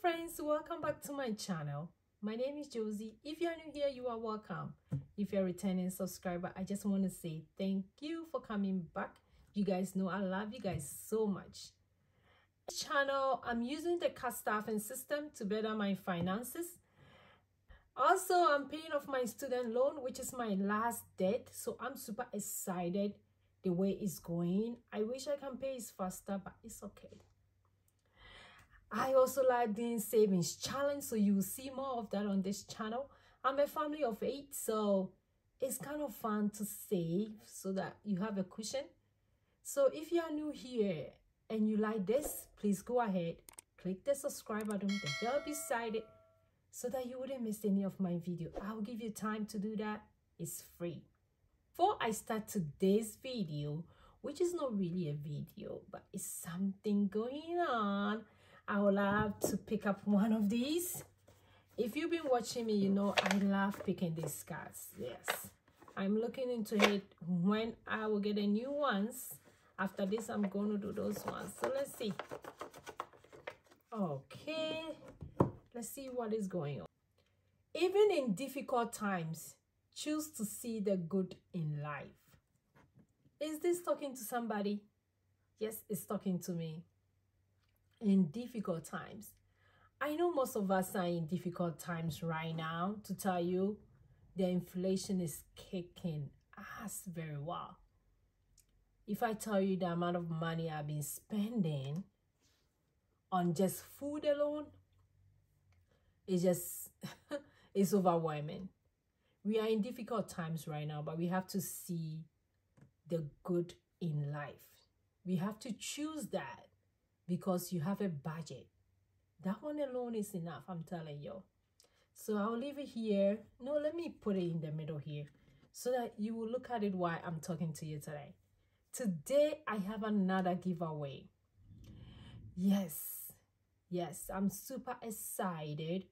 friends welcome back to my channel. My name is Josy. If you are new here you are welcome. If you're a returning subscriber i just want to say thank you for coming back. You guys know i love you guys so much. Channel i'm using the cash stuffing system to better my finances. Also i'm paying off my student loan which is my last debt so i'm super excited the way it's going. I wish i can pay it faster but it's okay I also like doing savings challenge, so you will see more of that on this channel. I'm a family of eight, so it's kind of fun to save so that you have a cushion. So if you are new here and you like this, please go ahead, click the subscribe button, the bell beside it, so that you wouldn't miss any of my video. I'll give you time to do that. It's free. Before I start today's video, which is not really a video, but it's something going on, I would love to pick up one of these. If you've been watching me, you know I love picking these cards. Yes. I'm looking into it when I will get a new ones. After this, I'm going to do those ones. So let's see. Okay. Let's see what is going on. Even in difficult times, choose to see the good in life. Is this talking to somebody? Yes, it's talking to me in difficult times. I know most of us are in difficult times right now to tell you the inflation is kicking us very well. If I tell you the amount of money I've been spending on just food alone, it's just, it's overwhelming. We are in difficult times right now, but we have to see the good in life. We have to choose that because you have a budget. That one alone is enough, I'm telling you. So I'll leave it here. No, let me put it in the middle here so that you will look at it while I'm talking to you today. Today, I have another giveaway. Yes, yes, I'm super excited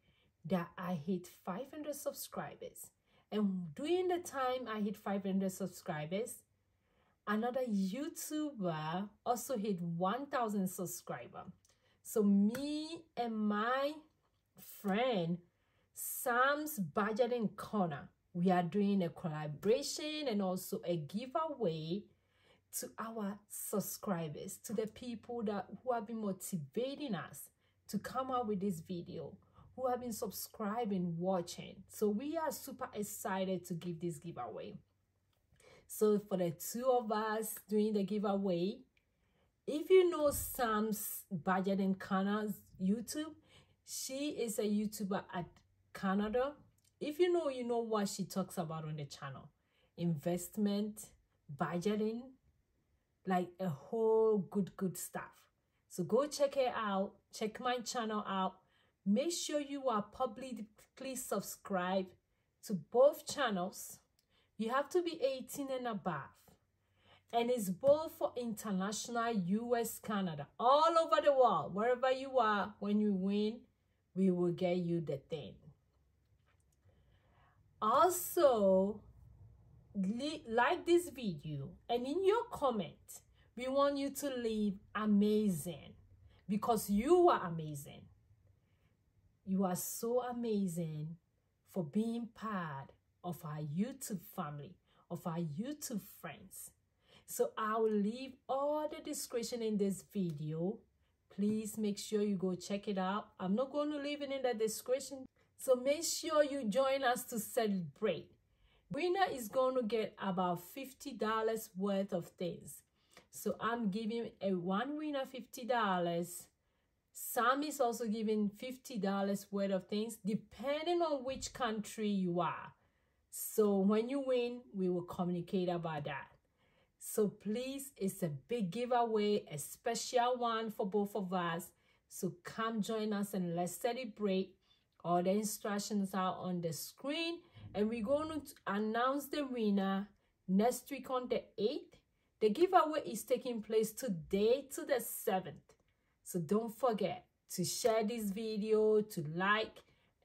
that I hit 500 subscribers. And during the time I hit 500 subscribers, another YouTuber also hit 1,000 subscriber. So me and my friend Sam's Budgeting Corner, we are doing a collaboration and also a giveaway to our subscribers, to the people that who have been motivating us to come out with this video, who have been subscribing, watching. So we are super excited to give this giveaway. So for the two of us doing the giveaway, if you know Sam's Budgeting Corner's YouTube, she is a YouTuber at Canada. If you know, you know what she talks about on the channel. Investment, budgeting, like a whole good, good stuff. So go check her out. Check my channel out. Make sure you are publicly subscribed to both channels you have to be 18 and above. And it's both for international, US, Canada, all over the world. Wherever you are, when you win, we will get you the thing. Also, like this video and in your comment, we want you to leave amazing because you are amazing. You are so amazing for being part of our YouTube family, of our YouTube friends. So I will leave all the description in this video. Please make sure you go check it out. I'm not going to leave it in the description. So make sure you join us to celebrate. Winner is going to get about $50 worth of things. So I'm giving a one winner $50. Sam is also giving $50 worth of things depending on which country you are. So when you win, we will communicate about that. So please, it's a big giveaway, a special one for both of us. So come join us and let's celebrate. All the instructions are on the screen. And we're going to announce the winner next week on the 8th. The giveaway is taking place today to the 7th. So don't forget to share this video, to like,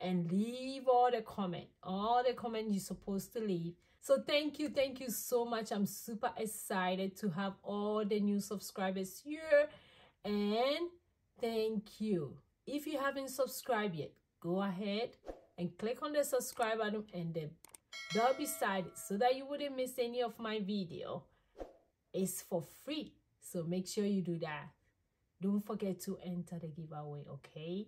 and leave all the comment all the comment you're supposed to leave. So thank you thank you so much. I'm super excited to have all the new subscribers here. And thank you. If you haven't subscribed yet go ahead and click on the subscribe button and the bell beside it so that you wouldn't miss any of my video. It's for free. So make sure you do that. Don't forget to enter the giveaway okay